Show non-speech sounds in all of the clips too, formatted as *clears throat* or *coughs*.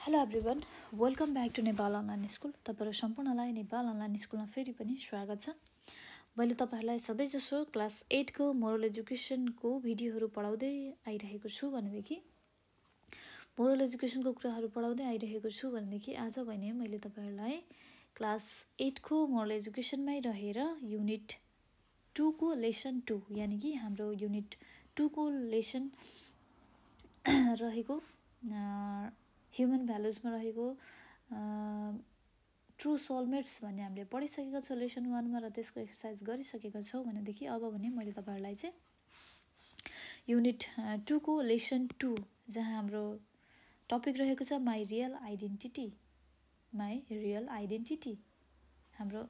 Hello everyone welcome back to Nepal online school तपाईँहरू सम्पूर्णलाई Nepal online स्कुलमा फेरि पनि स्वागत छ। मैले तपाईँहरूलाई सधैँ जसो क्लास एटको मोरल एजुकेसनको भिडियोहरू पढाउँदै आइरहेको छु भनेदेखि मोरल एजुकेसनको कुराहरू पढाउँदै आइरहेको छु भनेदेखि आज भने मैले तपाईँहरूलाई क्लास एटको मोरल एजुकेसनमै रहेर युनिट टूको लेसन टू यानि कि हाम्रो युनिट टूको लेसन रहेको ह्युमन भ्यालुजमा रहेको ट्रु सोलमेट्स भन्ने हामीले पढिसकेका छौँ लेसन वानमा र त्यसको एक्सर्साइज गरिसकेका छौँ भनेदेखि अब भने मैले तपाईँहरूलाई चाहिँ युनिट टूको लेसन टू जहाँ हाम्रो टपिक रहेको छ my real identity my real identity हाम्रो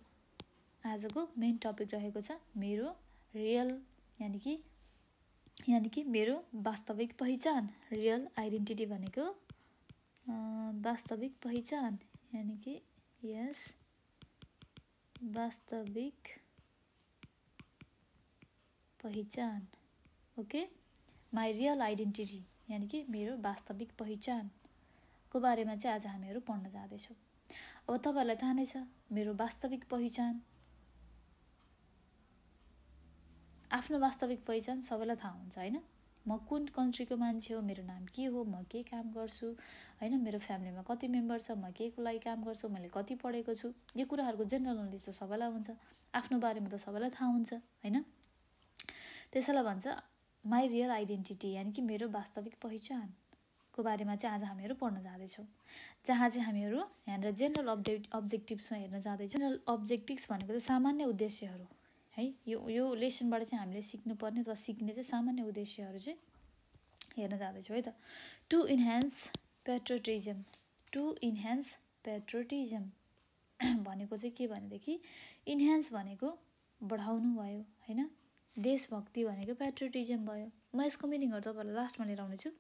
आजको मेन टपिक रहेको छ मेरो रियल यानि कि यानि कि मेरो वास्तविक पहिचान रियल आइडेन्टिटी भनेको वास्तविक पहिचान यानी कि यस वास्तविक पहिचान ओके? माई रियल आइडेन्टिटी यानि कि मेरो वास्तविक पहिचानको बारेमा चाहिँ आज हामीहरू पढ्न जाँदैछौँ। अब तपाईँहरूलाई थाहा नै छ मेरो वास्तविक पहिचान। आफ्नो वास्तविक पहिचान सबैलाई थाहा हुन्छ होइन? म कुन कन्ट्रीको मान्छे हो मेरो नाम के हो म के काम गर्छु होइन मेरो फ्यामिलीमा कति मेम्बर छ म के को लागि काम गर्छु मैले कति पढेको छु यो कुराहरूको जेनरल नलेज त सबैलाई हुन्छ आफ्नो बारेमा त सबैलाई थाहा हुन्छ होइन। त्यसैलाई भन्छ माई रियल आइडेन्टिटी यानि कि मेरो वास्तविक पहिचानको बारेमा चाहिँ आज हामीहरू पढ्न जाँदैछौँ। जहाँ चाहिँ हामीहरू यहाँनिर जेनरल अपडेट अब्जेक्टिभ्समा हेर्न जाँदैछौँ। जेनरल अब्जेक्टिभ्स भनेको चाहिँ सामान्य उद्देश्यहरू है यो यो लेसनबाट चाहिँ हामीले सिक्नुपर्ने अथवा सिक्ने चाहिँ सामान्य उद्देश्यहरू चाहिँ हेर्न जाँदैछौँ है त। To enhance patriotism to enhance patriotism भनेको चाहिँ के भनेदेखि इन्हान्स भनेको बढाउनु भयो होइन? देशभक्ति भनेको पेट्रोटिजम भयो। म यसको मिनिङहरू तपाईँहरूलाई लास्टमा लिएर आउनेछु।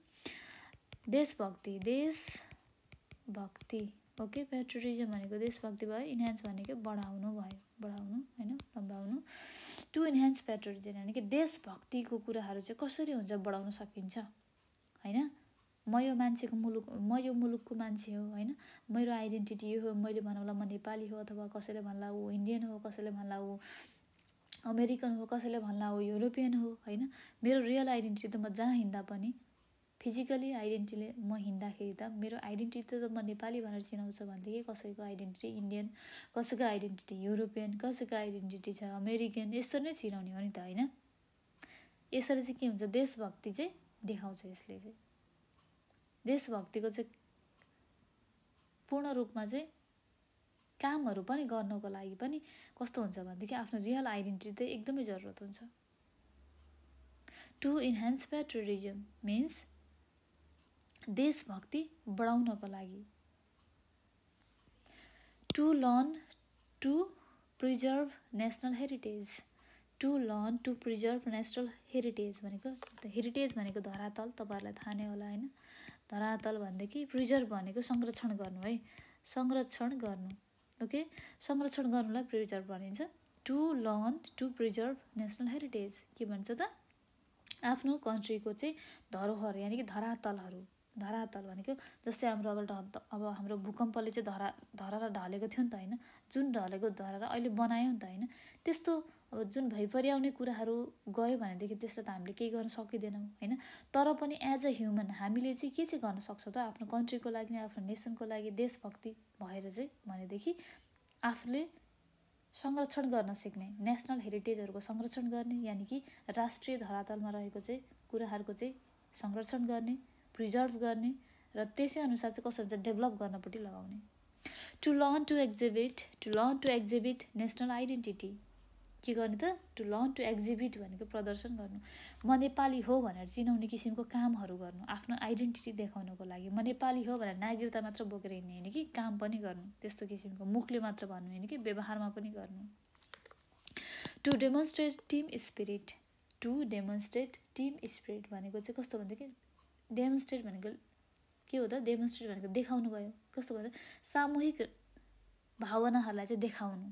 देशभक्ति देशभक्ति ओके पेट्रोटिजम भनेको देशभक्ति भयो इन्हान्स भनेको बढाउनु भयो। बढाउनु होइन? लम्बाउनु टु इन्हान्स पेट्रोटिजम यानि कि देशभक्तिको कुराहरू चाहिँ कसरी हुन्छ बढाउन सकिन्छ? होइन? म यो मान्छेको मुलुक म यो मुलुकको मान्छे हो होइन? मेरो आइडेन्टिटी यो हो मैले भन्नुलाई म नेपाली हो अथवा कसैले भन्ला ऊ इन्डियन हो कसैले भन्ला ऊ अमेरिकन हो कसैले भन्ला ऊ युरोपियन हो होइन? मेरो रियल आइडेन्टिटी त म जहाँ हिँड्दा पनि फिजिकली आइडेन्टिटीले म हिँड्दाखेरि त मेरो आइडेन्टिटी त म नेपाली भनेर चिनाउँछ भनेदेखि कसैको आइडेन्टिटी इन्डियन कसैको आइडेन्टिटी युरोपियन कसैको आइडेन्टिटी छ अमेरिकन यसरी नै चिनाउने हो नि त होइन? यसरी चाहिँ के हुन्छ देशभक्ति चाहिँ देखाउँछ यसले चाहिँ। देशभक्तिको चाहिँ पूर्ण रूपमा चाहिँ कामहरू पनि गर्नको लागि पनि कस्तो हुन्छ भनेदेखि आफ्नो रियल आइडेन्टिटी चाहिँ एकदमै जरुरत हुन्छ। टु इन्हान्स पेट्रोरिजम मिन्स देशभक्ति बढाउनको लागि। To learn to preserve national heritage to learn to preserve national heritage भनेको हेरिटेज भनेको धरातल तपाईँहरूलाई थाहा नै होला होइन? धरातल भनेदेखि प्रिजर्भ भनेको संरक्षण गर्नु है। संरक्षण गर्नु ओके संरक्षण गर्नुलाई प्रिजर्भ भनिन्छ। To learn to preserve national heritage के भन्छ त? आफ्नो कन्ट्रीको चाहिँ धरोहर यानि कि धरातलहरू। धरातल भनेको जस्तै हाम्रो अब अब हाम्रो भूकम्पले चाहिँ धरा धरारा ढलेको थियो नि त होइन? जुन ढलेको धरारा अहिले बनायो नि त होइन? त्यस्तो अब जुन भइपरिआउने कुराहरू गयो भनेदेखि त्यसलाई त हामीले केही गर्न सकिँदैनौँ होइन? तर पनि एज अ ह्युमन हामीले चाहिँ के चाहिँ गर्न सक्छौँ त? आफ्नो कन्ट्रीको लागि आफ्नो नेसनको लागि देशभक्ति भएर चाहिँ भनेदेखि आफूले संरक्षण गर्न सिक्ने नेसनल हेरिटेजहरूको संरक्षण गर्ने यानि कि राष्ट्रिय धरातलमा रहेको चाहिँ कुराहरूको चाहिँ संरक्षण गर्ने प्रिजर्भ गर्ने र त्यसै अनुसार चाहिँ कसरी हुन्छ डेभलप गर्नपट्टि लगाउने। To learn to exhibit to learn to exhibit national identity के गर्ने त? टु लर्न टु एक्जिबिट भनेको प्रदर्शन गर्नु। म नेपाली हो भनेर चिनाउने किसिमको कामहरू गर्नु। आफ्नो आइडेन्टिटी देखाउनको लागि। म नेपाली हो भनेर नागरिकता मात्र बोकेर हिँड्ने होइन कि? काम पनि गर्नु। त्यस्तो किसिमको मुखले मात्र भन्नु होइन कि? व्यवहारमा पनि गर्नु। To demonstrate team spirit to demonstrate team spirit भनेको चाहिँ कस्तो भनेदेखि डेमोन्स्ट्रेट भनेको के हो त? डेमोन्स्ट्रेट भनेको देखाउनु भयो। कस्तो भन्दा सामूहिक भावनाहरूलाई चाहिँ देखाउनु।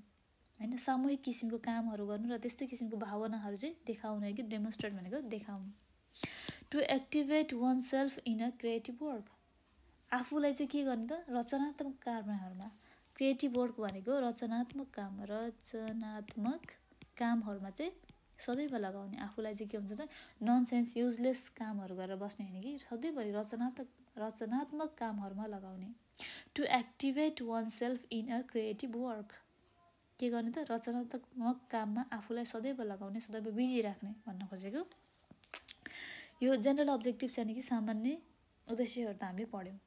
होइन? सामूहिक किसिमको कामहरू गर्नु र त्यस्तै किसिमको भावनाहरू चाहिँ देखाउनु कि डेमोन्स्ट्रेट भनेको देखाउनु। To activate oneself in a creative work आफूलाई चाहिँ के गर्ने त? रचनात्मक कामहरूमा। क्रिएटिभ वर्क भनेको रचनात्मक काम रचनात्मक कामहरूमा चाहिँ सदैव लगाउने आफूलाई चाहिँ के हुन्छ त ननसेन्स युजलेस कामहरू गरेर बस्ने होइन कि? सधैँभरि रचनात्मक रचनात्मक कामहरूमा लगाउने। To activate oneself in a creative work के गर्ने त? रचनात्मक काममा आफूलाई सदैव लगाउने सदैव बिजी राख्ने भन्न खोजेको। यो जेनरल अब्जेक्टिभ यानि कि सामान्य उद्देश्यहरू त हामीले पढ्यौँ।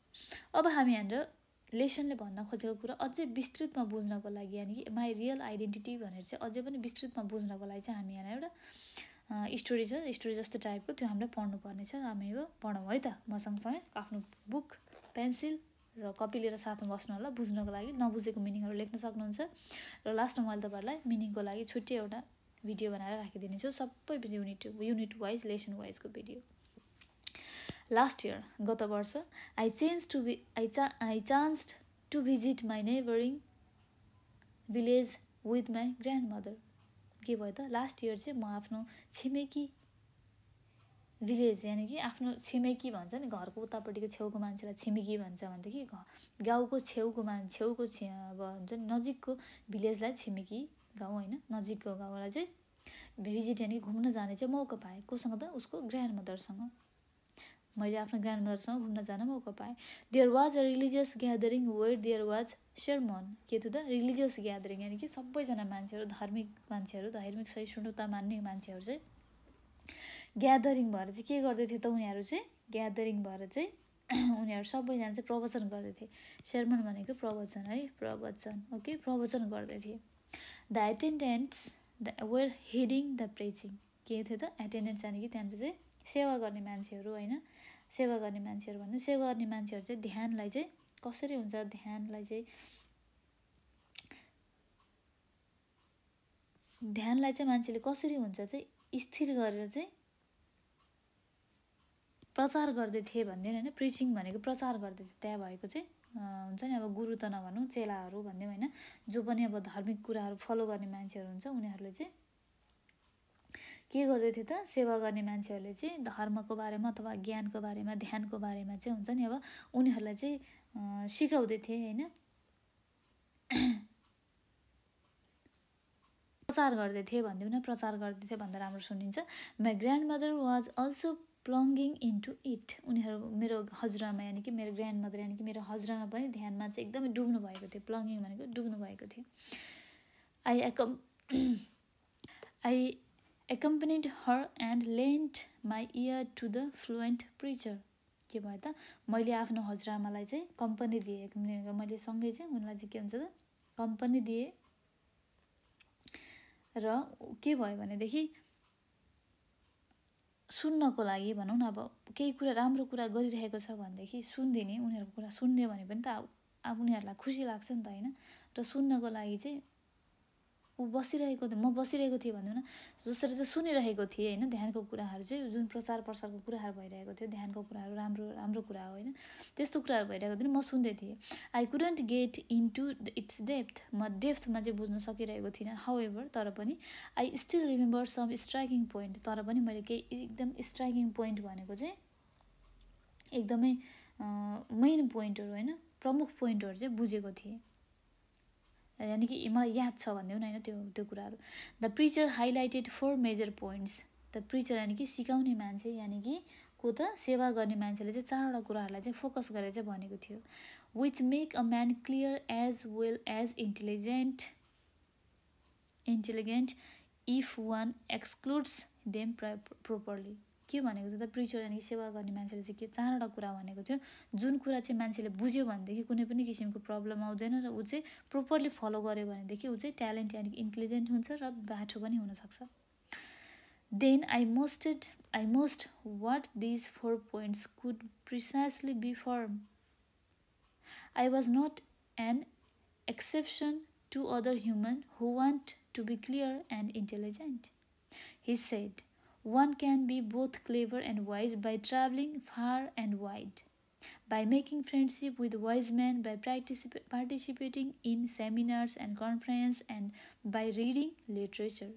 अब हामी यहाँनिर लेसनले भन्न खोजेको कुरा अझै विस्तृतमा बुझ्नको लागि यानि कि माई रियल आइडेन्टिटी भनेर चाहिँ अझै पनि विस्तृतमा बुझ्नको लागि चाहिँ हामी यहाँ एउटा स्टोरी छ। स्टोरी जस्तो टाइपको त्यो हामीले पढ्नुपर्ने छ। हामी अब पढौँ है त। म सँगसँगै आफ्नो बुक पेन्सिल र कपी लिएर साथमा बस्नु होला। बुझ्नको लागि नबुझेको मिनिङहरू लेख्न सक्नुहुन्छ। र लास्टमा मैले तपाईँहरूलाई मिनिङको लागि छुट्टै एउटा भिडियो बनाएर राखिदिनेछु। सबै युनिट युनिट वाइज लेसन वाइजको भिडियो। लास्ट इयर गत वर्ष आई चेन्ज टु आई चा I chance to visit my neighbouring village with my grandmother के भयो त? लास्ट इयर चाहिँ म आफ्नो छिमेकी भिलेज यानि कि आफ्नो छिमेकी भन्छ नि घरको उतापट्टिको छेउको मान्छेलाई छिमेकी भन्छ भनेदेखि गाउँको छेउको मान छेउको छे अब हुन्छ नि नजिकको भिलेजलाई छिमेकी गाउँ होइन नजिकको गाउँलाई चाहिँ भिजिट यानि घुम्न जाने चाहिँ मौका पाएँ। कोसँग त? उसको ग्रान्ड मदरसँग मैले आफ्नो ग्रान्ड मदरसँग घुम्न जान मौका पाएँ। There was a religious gathering where there was sermon के थियो त? रिलिजियस ग्यादरिङ यानि कि सबैजना मान्छेहरू धार्मिक मान्छेहरू धार्मिक सहिष्णुता मान्ने मान्छेहरू चाहिँ ग्यादरिङ भएर चाहिँ के गर्दै थियो त उनीहरू चाहिँ? ग्यादरिङ भएर चाहिँ *clears throat* उनीहरू सबैजना चाहिँ प्रवचन गर्दै थिए। सेरमन भनेको प्रवचन है प्रवचन। ओके प्रवचन गर्दै थिए। The attendants the were heeding the preaching के थियो त? एटेन्डेन्स यानि कि त्यहाँनिर चाहिँ सेवा गर्ने मान्छेहरू होइन? सेवा गर्ने मान्छेहरू भन्नु सेवा गर्ने मान्छेहरू चाहिँ ध्यानलाई चाहिँ कसरी हुन्छ? ध्यानलाई चाहिँ ध्यानलाई चाहिँ मान्छेले कसरी हुन्छ चाहिँ स्थिर गरेर चाहिँ प्रचार गर्दै थिए भन्दैन होइन? प्रिचिङ भनेको प्रचार गर्दै थिए त्यहाँ भएको चाहिँ हुन्छ नि अब गुरु त नभनौँ चेलाहरू भन्ने होइन? जो पनि अब धार्मिक कुराहरू फलो गर्ने मान्छेहरू हुन्छ उनीहरूले चाहिँ के गर्दै थियो त सेवा गर्ने मान्छेहरूले चाहिँ धर्मको बारेमा अथवा ज्ञानको बारेमा ध्यानको बारेमा चाहिँ हुन्छ नि अब उनीहरूलाई चाहिँ सिकाउँदै थिए होइन? प्रचार गर्दै थिए भन्दै पनि प्रचार गर्दै थिए भन्दा राम्रो सुनिन्छ। My grandmother was also plunging into it उनीहरू मेरो हजुरआमा यानि कि मेरो ग्रान्ड मदर यानि कि मेरो हजुरआमा पनि ध्यानमा चाहिँ एकदमै डुब्नु भएको थियो। प्लङ्गिङ भनेको डुब्नु भएको थियो। I Ekam I accompanied her and lent my ear to the fluent preacher. के भयो त? मैले आफ्नो हजुरआमालाई चाहिँ कम्पनी दिएँ। मैले सँगै चाहिँ उनलाई चाहिँ के हुन्छ त? कम्पनी दिएँ। र के भयो भनेदेखि सुन्नको लागि भनौँ न अब केही कुरा राम्रो कुरा गरिरहेको छ भनेदेखि सुनिदिने उनीहरूको कुरा सुनिदियो भने पनि त अब उनीहरूलाई खुसी लाग्छ नि त होइन? र सुन्नको लागि चाहिँ ऊ बसिरहेको म बसिरहेको थिएँ भनौँ न जसरी चाहिँ सुनिरहेको थिएँ होइन ध्यानको कुराहरू चाहिँ जुन प्रचार प्रसारको कुराहरू भइरहेको थियो ध्यानको कुराहरू राम्रो राम्रो कुरा हो होइन त्यस्तो कुराहरू भइरहेको थियो म सुन्दै थिएँ। I couldn't get into its depth म डेप्थमा चाहिँ बुझ्न सकिरहेको थिइनँ हाउ एभर तर पनि I still remember some striking point तर पनि मैले केही एकदम स्ट्राइकिङ पोइन्ट भनेको चाहिँ एकदमै मेन पोइन्टहरू होइन प्रमुख पोइन्टहरू चाहिँ बुझेको थिएँ। यानि कि मलाई याद छ भन्दै पनि होइन त्यो त्यो कुराहरू। The preacher highlighted four major points the preacher यानि कि सिकाउने मान्छे यानि कि को त सेवा गर्ने मान्छेले चाहिँ चारवटा कुराहरूलाई चाहिँ फोकस गरेर चाहिँ भनेको थियो। Which make a man clear as well as intelligent intelligent if one excludes them properly के भनेको थियो त? प्रिचर यानि सेवा गर्ने मान्छेले चाहिँ के चारवटा कुरा भनेको थियो। जुन कुरा चाहिँ मान्छेले बुझ्यो भनेदेखि कुनै पनि किसिमको प्रब्लम आउँदैन र ऊ चाहिँ प्रोपरली फलो गर्यो भनेदेखि ऊ चाहिँ ट्यालेन्ट यानि इन्टेलिजेन्ट हुन्छ र बाठो पनि हुनसक्छ। Then I मोस्टेड I most what these four points could precisely be firm I was not an exception to other human who want to be clear and intelligent he said. One can be both clever and wise by traveling far and wide, by making friendship with wise men, by particip- participating in seminars and conferences, and by reading literature.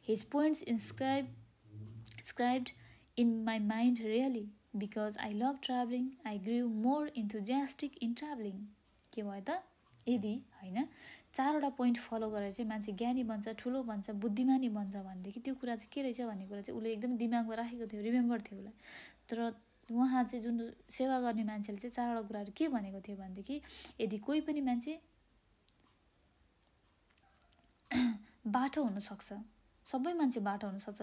His points inscribed, inscribed in my mind really. Because I love travelling I grew more enthusiastic in travelling के भयो त यदि होइन चारवटा point follow गरेर चाहिँ मान्छे ज्ञानी बन्छ ठुलो बन्छ बुद्धिमानी बन्छ भनेदेखि त्यो कुरा चाहिँ के रहेछ भन्ने कुरा चाहिँ उसले एकदम दिमागमा राखेको थियो रिमेम्बर थियो उसलाई। तर उहाँ चाहिँ जुन सेवा गर्ने मान्छेले चाहिँ चारवटा कुराहरू के भनेको थियो भनेदेखि यदि कोही पनि मान्छे बाटो हुनसक्छ सबै मान्छे बाटो हुनसक्छ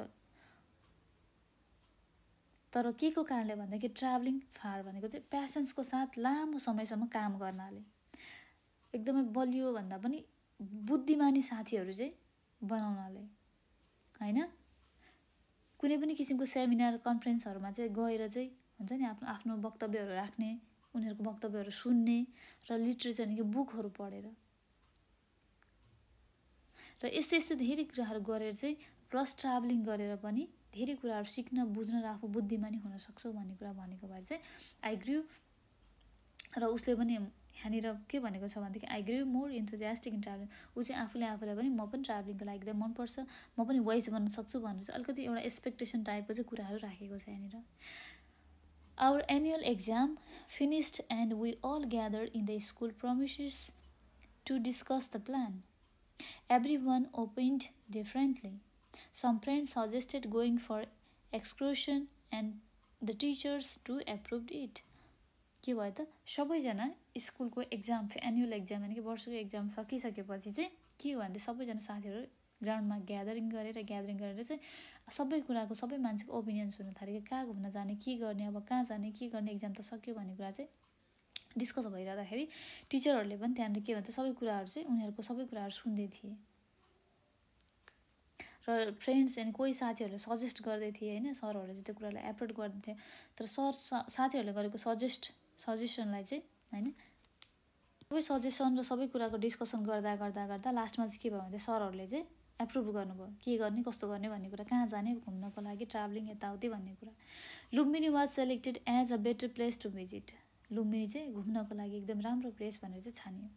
तर के को कारणले भन्दाखेरि ट्राभलिङ फार भनेको चाहिँ प्यासेन्सको साथ लामो समयसम्म काम गर्नाले। एकदमै बलियो भन्दा पनि बुद्धिमानी साथीहरू चाहिँ बनाउनाले होइन? कुनै पनि किसिमको सेमिनार कन्फरेन्सहरूमा चाहिँ गएर चाहिँ हुन्छ नि आफ्नो आफ्नो वक्तव्यहरू राख्ने उनीहरूको वक्तव्यहरू सुन्ने र लिट्रेचर कि बुकहरू पढेर। र यस्तै यस्तै धेरै कुराहरू गरेर चाहिँ प्लस ट्राभलिङ गरेर पनि धेरै कुराहरू सिक्न बुझ्न र आफू बुद्धिमानी हुन सक्छौ भन्ने कुरा भनेको भएर चाहिँ आई ग्रु र उसले पनि यहाँनिर के भनेको छ भनेदेखि I grew more enthusiastic in travelling ऊ चाहिँ आफूले आफूलाई पनि म पनि ट्राभलिङको लागि एकदम मनपर्छ म पनि वाइज बन्न सक्छु भनेर चाहिँ अलिकति एउटा एक्सपेक्टेसन टाइपको चाहिँ कुराहरू राखेको छ यहाँनिर। Our annual exam finished and we all gather in the school promises to discuss the plan everyone opened differently some friend suggested going for excursion and the teachers to approve it के भयो त? सबैजना स्कुलको exam annual exam यानि कि वर्षको exam सकिसकेपछि चाहिँ के हो भने सबैजना साथीहरू ग्राउन्डमा ग्यादरिङ गरेर ग्यादरिङ गरेर चाहिँ सबै कुराको सबै मान्छेको ओपिनियन्स हुन थाल्यो कि कहाँ घुम्न जाने के गर्ने अब कहाँ जाने के गर्ने एक्जाम त सक्यो भन्ने कुरा चाहिँ डिस्कस भइरहँदाखेरि टिचरहरूले पनि त्यहाँनिर के भन्छ सबै कुराहरू चाहिँ उनीहरूको सबै कुराहरू सुन्दै थिए। र फ्रेन्ड्स अनि कोही साथीहरूले सजेस्ट गर्दै थिए होइन? सरहरूले चाहिँ त्यो कुरालाई एप्रोड गर्दै तर सर साथीहरूले गरेको सजेस्ट सजेसनलाई चाहिँ होइन? सबै सजेसन र सबै कुराको डिस्कसन गर्दा गर्दा गर्दा लास्टमा चाहिँ के भयो भने सरहरूले चाहिँ एप्रुभ गर्नुभयो। के गर्ने कस्तो गर्ने भन्ने कुरा कहाँ जाने घुम्नको लागि ट्राभलिङ यताउति भन्ने कुरा। Lumbini was selected as a better place to visit Lumbini चाहिँ घुम्नको लागि एकदम राम्रो प्लेस भनेर चाहिँ छानियो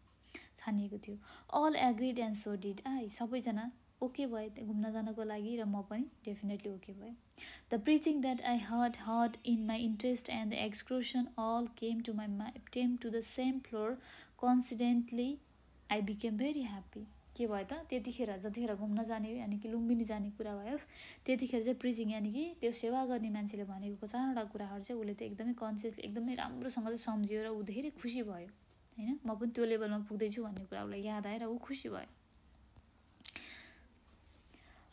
छानिएको थियो। All agreed and so did I सबैजना ओके भए घुम्न जानको लागि र म पनि डेफिनेटली ओके भएँ the preaching that I heard heard in my interest and the excursion all came to my my time to the same floor coincidentally I became very happy के भयो त त्यतिखेर जतिखेर घुम्न जाने यानि कि लुम्बिनी जाने कुरा भयो त्यतिखेर चाहिँ प्रिचिङ यानि कि त्यो सेवा गर्ने मान्छेले भनेको चारवटा कुराहरू चाहिँ उसले त एकदमै कन्सियसली एकदमै राम्रोसँग चाहिँ सम्झियो र ऊ धेरै खुसी भयो होइन म पनि त्यो लेभलमा पुग्दैछु भन्ने कुरा उसलाई याद आएर ऊ खुसी भयो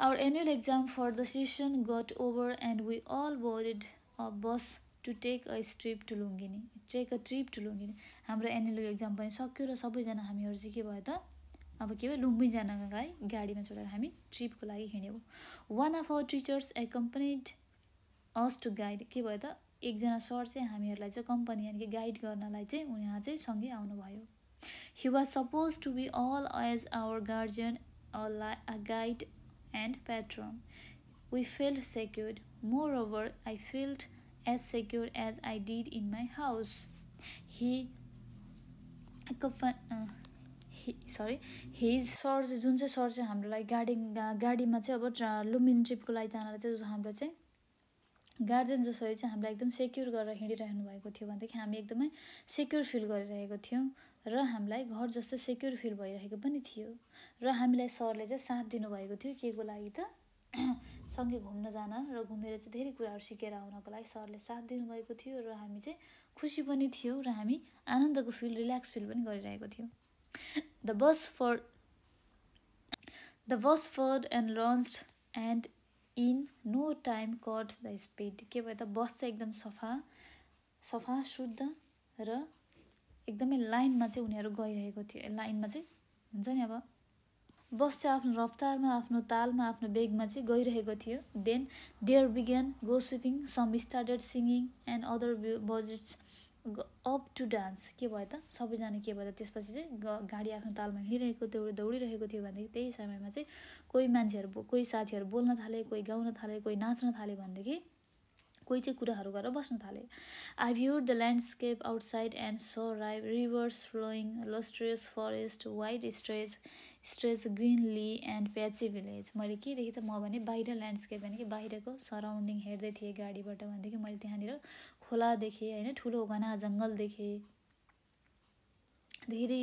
Our annual exam for the session got over and we all boarded a bus to take a trip to Lumbini take a trip to Lumbini हाम्रो एनुअल एक्जाम पनि सक्यो र सबैजना हामीहरू चाहिँ के भयो त अब के भयो लुम्बिनी जानको लागि गाडीमा चढेर हामी ट्रिपको लागि हिँड्यौँ one of our teachers accompanied us to guide के भयो त एकजना सर चाहिँ हामीहरूलाई चाहिँ कम्पनी यानि कि गाइड गर्नलाई चाहिँ उहाँ चाहिँ सँगै आउनुभयो he was suppose to be all as our guardian a guide and patron. We felt secure. Moreover, I felt as secure as I did in my house. He sorry his sir चाहिँ जुन चाहिँ sir चाहिँ हाम्रो लागि गाडी गाडीमा चाहिँ अब लुम्बिनी ट्रिपको लागि जानलाई चाहिँ हाम्रो चाहिँ गार्जेन जसरी चाहिँ हामीलाई एकदम सेक्युर गरेर हिँडिरहनु भएको थियो भनेदेखि हामी एकदमै सेक्युर फिल गरिरहेको थियौँ र हामीलाई घर जस्तो सेक्युर फिल भइरहेको पनि थियो। र हामीलाई सरले चाहिँ साथ दिनुभएको थियो के को लागि त? *clears throat* सँगै घुम्न जान र घुमेर चाहिँ धेरै कुराहरू सिकेर आउनको लागि सरले साथ दिनुभएको थियो र हामी चाहिँ खुसी पनि थियौँ र हामी आनन्दको फिल रिल्याक्स फिल पनि गरिरहेको थियौँ। The bus for the bus fared and launched and in no time cut the speed के भयो त? बस चाहिँ एकदम सफा सफा शुद्ध र एकदमै लाइनमा चाहिँ उनीहरू गइरहेको थियो। लाइनमा चाहिँ हुन्छ नि अब। बस चाहिँ आफ्नो रफ्तारमा आफ्नो तालमा आफ्नो बेगमा चाहिँ गइरहेको थियो। Then there began gossiping some started singing and other budgets up to dance के भयो त? सबैजना के भयो त? त्यसपछि चाहिँ गाडी आफ्नो तालमा हिँडिरहेको दौडी दौडिरहेको थियो भनेदेखि त्यही समयमा चाहिँ कोही मान्छेहरू कोही साथीहरू बोल्न थाले कोही गाउन थाले कोही नाच्न थाले भनेदेखि कोही चाहिँ कुराहरू गरेर बस्न थाले। I viewed the landscape outside and so राइ rivers flowing lustrous forest white stretch stretch greenly and patchy village मैले के देखेँ त म भने बाहिर ल्यान्डस्केप भने कि बाहिरको सराउन्डिङ हेर्दै थिएँ गाडीबाट। भनेदेखि मैले त्यहाँनिर खोला देखेँ होइन ठुलो घना जङ्गल देखेँ। धेरै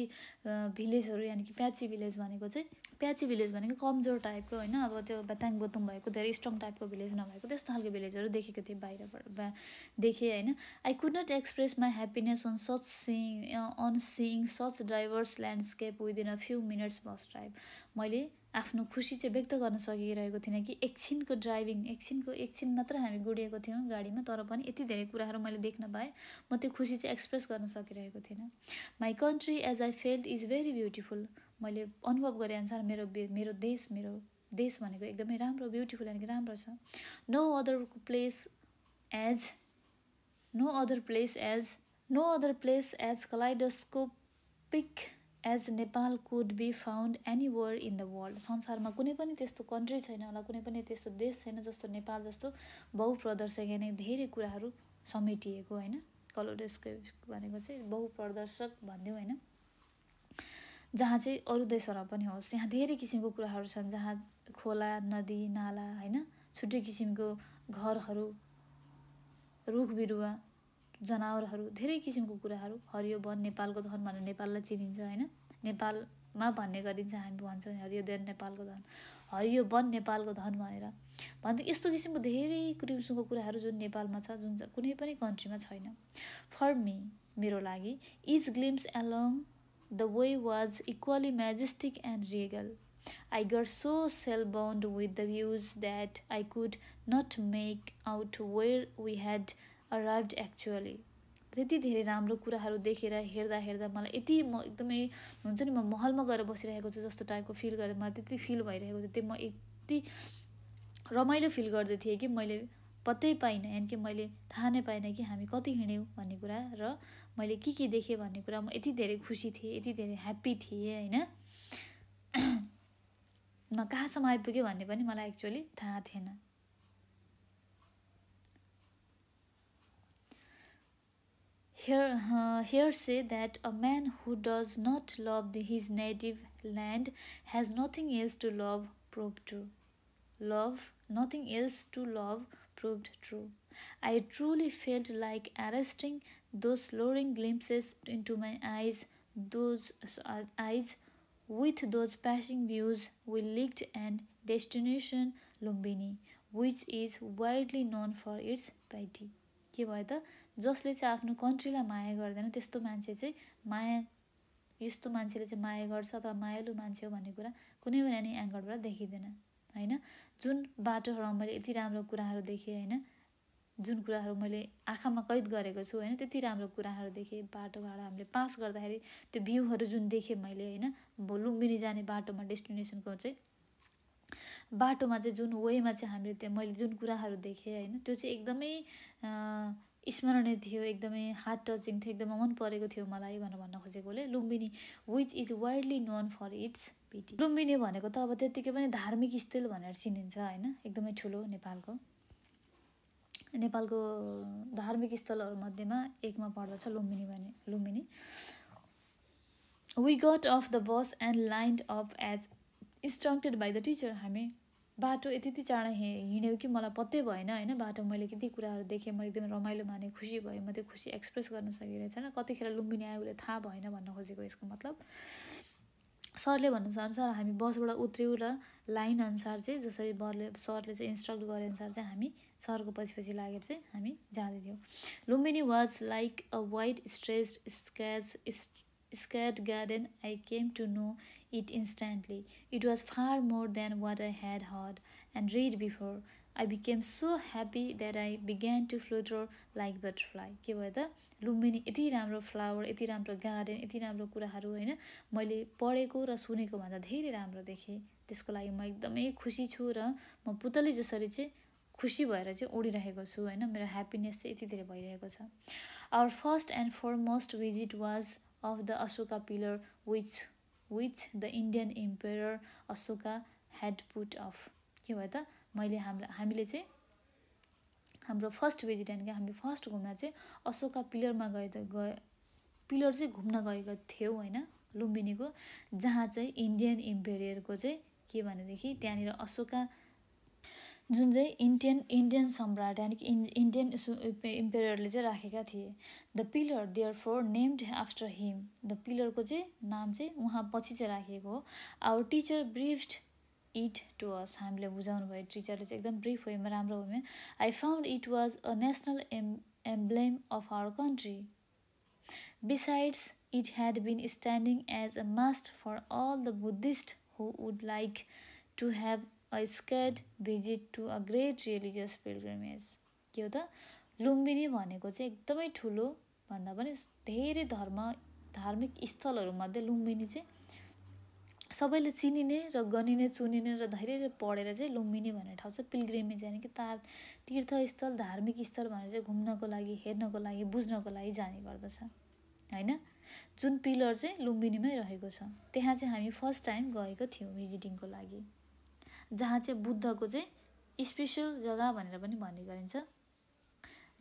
भिलेजहरू यानि कि प्याची भिलेज भनेको चाहिँ प्याची भिलेज भनेको कमजोर टाइपको होइन अब त्यो बताङ बोतुङ भएको धेरै स्ट्रङ टाइपको भिलेज नभएको त्यस्तो खालको भिलेजहरू देखेको थिएँ बाहिरबाट देखेँ होइन। I could not express my happiness on such sync on seeing such drivers landscape within a few minutes bus drive मैले आफ्नो खुसी चाहिँ व्यक्त गर्न सकिरहेको थिइनँ कि एकछिनको ड्राइभिङ एकछिनको एकछिन मात्र हामी गुडिएको थियौँ गाडीमा तर पनि यति धेरै कुराहरू मैले देख्न पाएँ। म त्यो खुसी चाहिँ एक्सप्रेस गर्न सकिरहेको थिइनँ। My country as I felt is very beautiful मैले अनुभव गरे अनुसार मेरो मेरो देश मेरो देश भनेको एकदमै राम्रो ब्युटिफुल अनि राम्रो छ। No other place as no other place as no other place as kaleidoscopic as Nepal could be found anywhere in the world संसारमा कुनै पनि त्यस्तो कन्ट्री छैन होला कुनै पनि त्यस्तो देश छैन जस्तो नेपाल जस्तो बहुप्रदर्शक यानि धेरै कुराहरू समेटिएको होइन कलोडेस्को भनेको चाहिँ बहुप्रदर्शक भनिदिउँ होइन जहाँ चाहिँ अरू देशहरूमा पनि होस् यहाँ धेरै किसिमको कुराहरू छन् जहाँ खोला नदी नाला होइन छुट्टै किसिमको घरहरू रुख बिरुवा जनावरहरू धेरै किसिमको कुराहरू हरियो वन नेपालको धन भनेर नेपाललाई चिनिन्छ होइन? नेपालमा भन्ने गरिन्छ हामी भन्छौँ हरियो देन नेपालको धन। हरियो वन नेपालको धन भनेर। भन्दा यस्तो किसिमको धेरै किसिमको कुराहरू जुन नेपालमा छ जुन कुनै पनि कन्ट्रीमा छैन। फर मी मेरो लागि is glimpse along the way was equally majestic and regal I got so spellbound with the views that I could not make out where we had arrived actually त्यति धेरै राम्रो कुराहरू देखेर हेर्दा हेर्दा मलाई यति म एकदमै हुन्छ नि म महलमा गएर बसिरहेको छु जस्तो टाइपको फिल गरेर मलाई त्यति फिल भइरहेको थियो। त्यो म यति रमाइलो फिल गर्दै थिएँ कि मैले पत्तै पाइनँ यानि कि मैले थाहा नै पाइनँ कि हामी कति हिँड्यौँ भन्ने कुरा र मैले के के देखेँ भन्ने कुरा। म यति धेरै खुसी थिएँ यति धेरै ह्याप्पी थिएँ होइन? *clears throat* म कहाँसम्म आइपुग्यो भन्ने पनि मलाई एक्चुअली थाहा थिएन। Here, uh, here say that a man who does not love the, his native land has nothing else to love proved true. Love, nothing else to love proved true. I truly felt like arresting those luring glimpses into my eyes, those uh, eyes with those passing views we licked and destination Lumbini, which is widely known for its beauty. के भयो त जसले चाहिँ आफ्नो कन्ट्रीलाई माया गर्दैन त्यस्तो मान्छे चाहिँ माया यस्तो मान्छेले चाहिँ माया गर्छ अथवा मायालु मान्छे हो भन्ने कुरा कुनै पनि एङ्गलबाट देखिँदैन होइन? जुन बाटोहरूमा मैले यति राम्रो कुराहरू देखेँ होइन? जुन कुराहरू मैले आँखामा कैद गरेको छु होइन? त्यति राम्रो कुराहरू देखेँ बाटोबाट हामीले पास गर्दाखेरि त्यो भ्यूहरू जुन देखेँ मैले होइन? लुम्बिनी जाने बाटोमा डेस्टिनेसनको चाहिँ बाटोमा चाहिँ जुन वेमा चाहिँ हामीले त्यो मैले जुन कुराहरू देखेँ होइन? त्यो चाहिँ एकदमै स्मरणीय थियो एकदमै हार्ट टचिङ थियो एकदमै मन परेको थियो मलाई भनेर भन्न खोजेकोले। Lumbini which is widely known for its piety Lumbini भनेको त अब त्यत्तिकै पनि धार्मिक स्थल भनेर चिनिन्छ होइन? एकदमै ठुलो नेपालको। नेपालको धार्मिक स्थलहरूमध्येमा एकमा पर्दछ लुम्बिनी भने Lumbini. We got off the bus and lined off as instructed by the teacher हामी बाटो यति चाँडो हिँड्यौँ कि मलाई पत्तै भएन होइन? बाटो मैले कति कुराहरू देखेँ म एकदमै रमाइलो माने खुसी भएँ म त्यो खुसी एक्सप्रेस गर्न सकिरहेको छैन। कतिखेर लुम्बिनी आयो उसले थाहा भएन भन्न खोजेको यसको मतलब। सरले भन्नुसार सर हामी बसबाट उत्र्यौँ र लाइन अनुसार चाहिँ जसरी बरले सरले चाहिँ इन्स्ट्रक्ट गरे अनुसार चाहिँ हामी सरको पछि पछि लागेर चाहिँ हामी जाँदै थियौँ Lumbini was like a white stretch स्क्याच scared garden I came to know it instantly. It was far more than what I had heard and read before. I became so happy that I began to flutter like butterfly. के भयो त लुम्बिनी यति राम्रो flower यति राम्रो garden यति राम्रो कुराहरू होइन मैले पढेको र सुनेको भन्दा धेरै राम्रो देखेँ त्यसको लागि म एकदमै खुसी छु र म पुतली जसरी चाहिँ खुसी भएर चाहिँ उडिरहेको छु होइन मेरो ह्याप्पिनेस चाहिँ यति धेरै भइरहेको छ our first and foremost visit was of the Ashoka pillar which which the Indian emperor Ashoka had put off के भयो त? मैले हामीलाई हामीले चाहिँ हाम्रो फर्स्ट भेजिटेरियन हामी फर्स्ट घुम्न चाहिँ अशोका पिलरमा गए त गए पिलर चाहिँ घुम्न गएको थियौँ होइन लुम्बिनीको जहाँ चाहिँ इन्डियन इम्पेरियरको चाहिँ के भनेदेखि त्यहाँनिर अशोका जुन चाहिँ इन्डियन इन्डियन सम्राट यानि कि इन्डियन इम्पेरियरले चाहिँ राखेका थिए। The pillar therefore named after him the पिलरको चाहिँ नाम चाहिँ उहाँ पछि चाहिँ राखिएको हो। Our teacher briefed it to us हामीले बुझाउनु भयो टिचरले चाहिँ एकदम ब्रिफ वेमा राम्रो वेमा I found it was a national am emblem of our country besides it had been standing as a mast for all the Buddhist who would like to have a sacred visit to a great religious pilgrimage के हो त? लुम्बिनी भनेको चाहिँ एकदमै ठुलो भन्दा पनि धेरै धर्म धार्मिक स्थलहरूमध्ये लुम्बिनी चाहिँ सबैले चिनिने र गनिने चुनिने र धेरै पढेर चाहिँ लुम्बिनी भन्ने ठाउँ चाहिँ पिलग्रिमेज यानि कि तार तीर्थस्थल धार्मिक स्थल भनेर चाहिँ घुम्नको लागि हेर्नको लागि बुझ्नको लागि जाने गर्दछ। होइन? जुन पिलर चाहिँ लुम्बिनीमै रहेको छ। त्यहाँ चाहिँ हामी फर्स्ट टाइम गएको थियौँ भिजिटिङको लागि। जहाँ चाहिँ बुद्धको चाहिँ स्पेसल जग्गा भनेर पनि भन्ने गरिन्छ।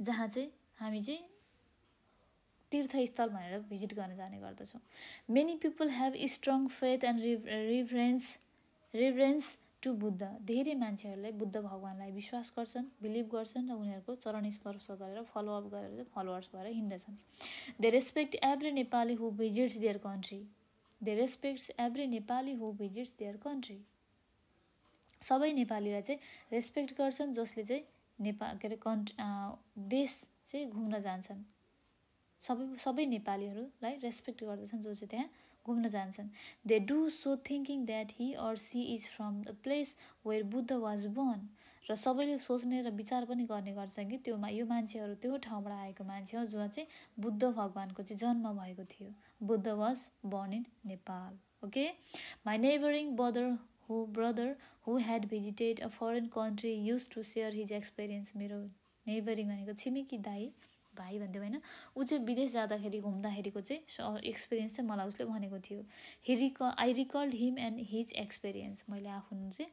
जहाँ चाहिँ हामी चाहिँ तीर्थस्थल भनेर भिजिट गर्न जाने गर्दछौँ। Many people have strong faith and reverence reverence to Buddha धेरै मान्छेहरूले बुद्ध भगवान्लाई विश्वास गर्छन् बिलिभ गर्छन् र उनीहरूको चरण स्पर्श गरेर फलोअप गरेर चाहिँ फलोवर्स भएर हिँड्दछन्। They respect every Nepali who visits their country they respects every Nepali who visits their country सबै नेपालीलाई चाहिँ रेस्पेक्ट गर्छन् जसले चाहिँ नेपाल के अरे कन्ट्री देश चाहिँ घुम्न जान्छन्। सबै सबै नेपालीहरूलाई रेस्पेक्ट गर्दछन् जो चाहिँ त्यहाँ घुम्न जान्छन्। They do so thinking that he or she is from the place where Buddha was born र सबैले सोच्ने र विचार पनि गर्ने गर्छन् कि त्यो यो मान्छेहरू त्यो ठाउँबाट आएको मान्छे हो जो चाहिँ बुद्ध भगवान्को चाहिँ जन्म भएको थियो। Buddha was born in Nepal okay my neighbouring बदर who brother who had visited a foreign country use to share his experience मेरो नेबरिङ भनेको छिमेकी दाई भाइ भन्थ्यो होइन ऊ चाहिँ विदेश जाँदाखेरि घुम्दाखेरिको चाहिँ एक्सपिरियन्स चाहिँ मलाई उसले भनेको थियो। He Rick I recalled him and his experience मैले आफ्नो चाहिँ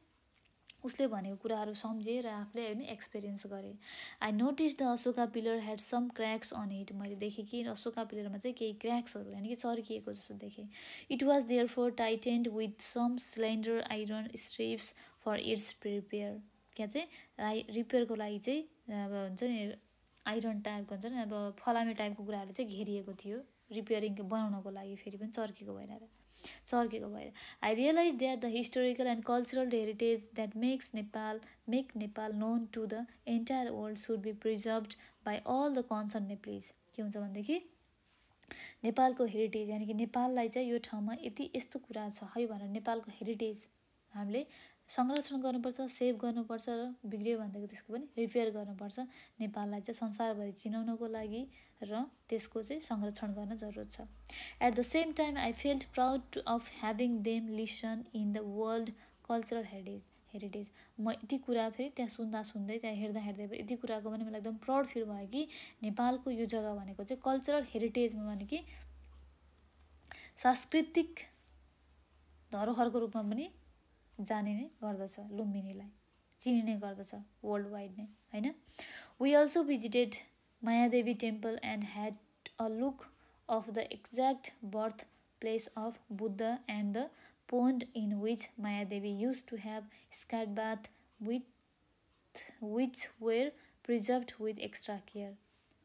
उसले भनेको कुराहरू सम्झेँ र आफूले होइन एक्सपिरियन्स गरेँ। I notice the Ashoka pillar had some cracks on it मैले देखेँ कि अशोका पिलरमा चाहिँ केही क्र्याक्सहरू यानि कि चर्किएको जस्तो देखेँ। It was therefore tightened with some cylinder iron strips for its prepare त्यहाँ चाहिँ? राइ रिपेयरको लागि चाहिँ अब हुन्छ नि आइरन टाइपको हुन्छ नि अब फलामे टाइपको कुराहरूले चाहिँ घेरिएको थियो। रिपेयरिङ बनाउनको लागि फेरि पनि चर्केको भएर। चर्केको भएर। I realise that the historical and cultural heritage that makes Nepal make Nepal known to the entire world should be preserve by all the concern Nepalese के हुन्छ भनेदेखि नेपालको हेरिटेज यानि कि नेपाललाई चाहिँ यो ठाउँमा यति यस्तो कुरा छ है भनेर नेपालको हेरिटेज हामीले संरक्षण गर्नुपर्छ सेभ गर्नुपर्छ र बिग्रियो भनेदेखि त्यसको पनि रिपेयर गर्नुपर्छ। नेपाललाई चाहिँ संसारभरि चिनाउनको लागि र त्यसको चाहिँ संरक्षण गर्न जरुरत छ। At the same time I filled proud of having them listen in the world cultural heritage heritage म यति कुरा फेरि त्यहाँ सुन्दा सुन्दै त्यहाँ हेर्दा हेर्दै यति कुराको पनि मलाई एकदम प्राउड फिल भयो कि नेपालको यो जग्गा भनेको चाहिँ कल्चरल हेरिटेजमा भने कि सांस्कृतिक धरोहरको रूपमा पनि जानिने गर्दछ लुम्बिनीलाई। चिनिने गर्दछ वर्ल्ड वाइड नै होइन? We also visited Mayadevi temple and had a look of the exact birth place of Buddha and the pond in which Mayadevi use to have sacred bath with which were preserve with extra care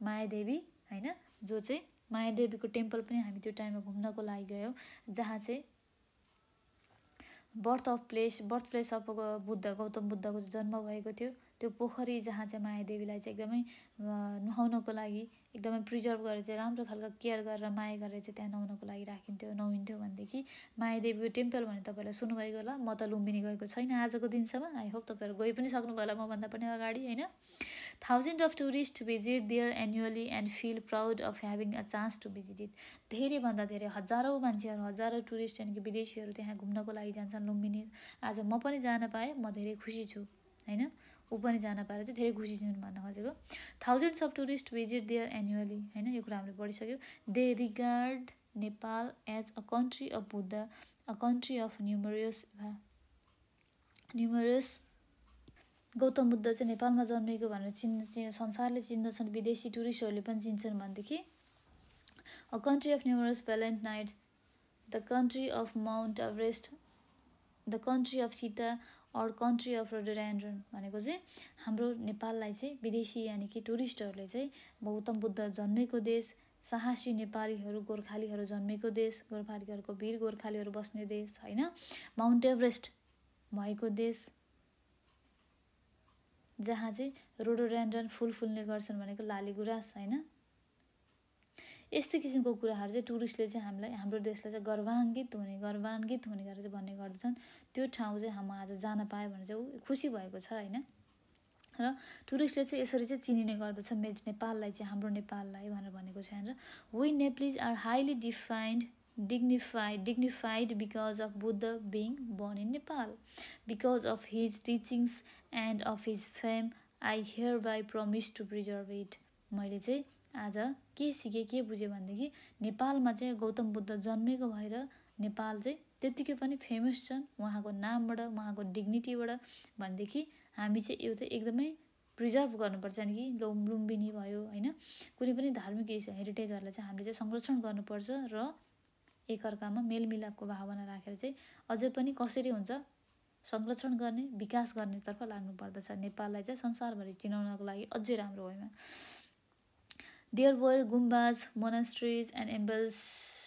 Mayadevi होइन? जो चाहिँ मायादेवीको temple पनि हामी त्यो टाइममा घुम्नको लागि गयौँ जहाँ चाहिँ birth of place birth place of Buddha Gautam बुद्धको जन्म भएको थियो त्यो पोखरी जहाँ चाहिँ मायादेवीलाई चाहिँ एकदमै नुहाउनको लागि एकदमै प्रिजर्भ गरेर चाहिँ राम्रो खालको केयर गरेर माया गरेर चाहिँ त्यहाँ नुहाउनको लागि राखिन्थ्यो नुहाइन्थ्यो भनेदेखि मायादेवीको टेम्पल भने तपाईँलाई सुन्नुभएको होला। म त लुम्बिनी गएको छैन आजको दिनसम्म। आई होप तपाईँहरू गइ पनि सक्नुभयो होला मभन्दा पनि अगाडि होइन? Thousand of tourist visit there annually and feel proud of having a chance to visit it धेरैभन्दा धेरै हजारौँ मान्छेहरू हजारौँ टुरिस्ट यानि कि विदेशीहरू त्यहाँ घुम्नको लागि जान्छन् लुम्बिनी। आज म पनि जान पाएँ म धेरै खुसी छु होइन? ऊ पनि जान पाएर चाहिँ धेरै खुसी छन् भन्न खोजेको। Thousands of tourist visit there annually होइन? यो कुरा हामीले पढिसक्यौँ। They regard Nepal as a country of Buddha a country of numerous numerous Gautam Buddha चाहिँ नेपालमा जन्मेको भनेर चिन् चिन् संसारले चिन्दछन् विदेशी टुरिस्टहरूले पनि चिन्छन् भनेदेखि a country of numerous valiant knights the country of Mount Everest the country of Sita or country of rhododendron भनेको चाहिँ हाम्रो नेपाललाई चाहिँ विदेशी यानि कि टुरिस्टहरूले चाहिँ गौतम बुद्ध जन्मेको देश साहसी नेपालीहरू गोर्खालीहरू जन्मेको देश गोर्खालीहरूको वीर गोर्खालीहरू बस्ने देश होइन? माउन्ट एभरेस्ट भएको देश जहाँ चाहिँ रोडोरेन्ड्रन फुल फुल्ने गर्छन् भनेको लालीगुराँस होइन? यस्तै किसिमको कुराहरू चाहिँ टुरिस्टले चाहिँ हामीलाई हाम्रो देशलाई चाहिँ गर्वान्वित हुने गर्वान्वित हुने गरेर चाहिँ भन्ने गर्दछन्। त्यो ठाउँ चाहिँ हामी आज जान पायो भने चाहिँ ऊ खुसी भएको छ होइन? र टुरिस्टले चाहिँ यसरी चाहिँ चिनिने गर्दछ मेज नेपाललाई चाहिँ हाम्रो नेपाललाई भनेर भनेको छ र we Nepalese are highly defined dignified dignified because of buddha being born in nepal. Because of his teachings and of his fame i hereby promise to preserve it. मैले चाहिँ आज के सिकेँ के बुझेँ भनेदेखि नेपालमा चाहिँ गौतम बुद्ध जन्मेको भएर नेपाल चाहिँ त्यत्तिकै पनि फेमस छन् उहाँको नामबाट उहाँको डिग्निटीबाट भनेदेखि हामी चाहिँ यो चाहिँ एकदमै प्रिजर्भ गर्नुपर्छ नि कि? लुम लुम्बिनी भयो होइन? कुनै पनि धार्मिक हेरिटेजहरूलाई चाहिँ हामीले चाहिँ संरक्षण गर्नुपर्छ र एकअर्कामा मेलमिलापको भावना राखेर चाहिँ अझै पनि कसरी हुन्छ संरक्षण गर्ने विकास गर्नेतर्फ लाग्नु पर्दछ नेपाललाई चाहिँ संसारभरि चिनाउनको लागि अझै राम्रो होइन There were gumbas, monasteries, and